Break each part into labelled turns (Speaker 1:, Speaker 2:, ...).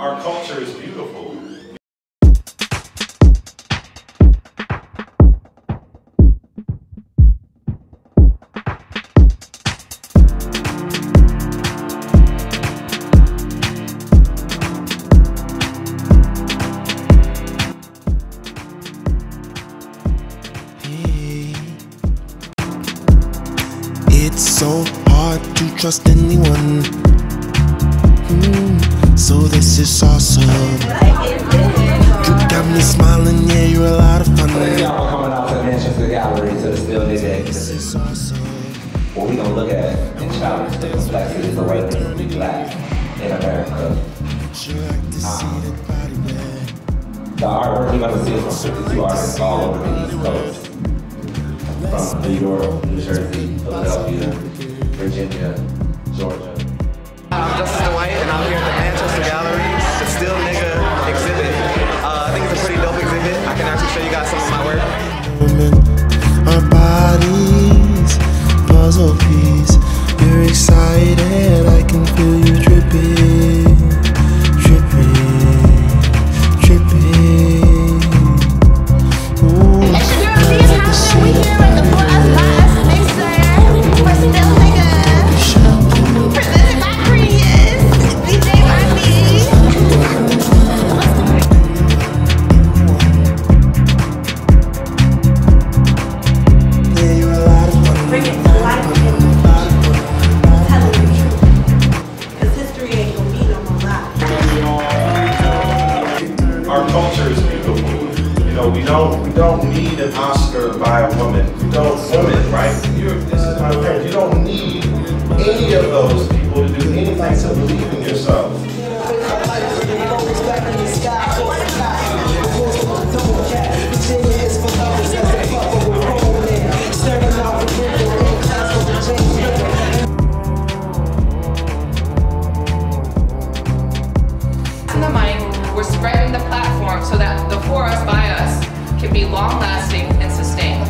Speaker 1: our culture is beautiful.
Speaker 2: It's so hard to trust anyone. So this is awesome. You got me smiling, yeah, you're a lot of fun.
Speaker 3: Y'all coming out to the Manchester Gallery to the Still Nigga
Speaker 2: This
Speaker 3: exhibit.
Speaker 2: is awesome.
Speaker 3: What we gonna look at and challenge the complexities of the means to be black in America.
Speaker 2: Sure like to see uh-huh. that body there.
Speaker 3: The artwork you're gonna see is from 52 artists all over the East Coast. From New York, New Jersey, Philadelphia,
Speaker 2: Our
Speaker 1: culture is beautiful. You know, we don't we don't need an Oscar by a woman. We don't women, right? You're, this is my friend. You don't need any of those people to do anything to believe in yourself.
Speaker 4: Can be long lasting and sustained.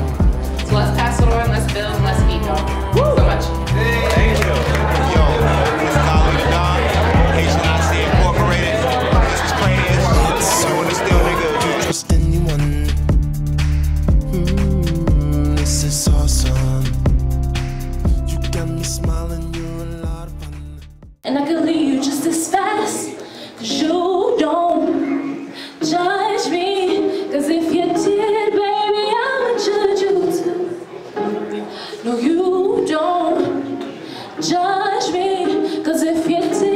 Speaker 2: me,
Speaker 5: cause if you do,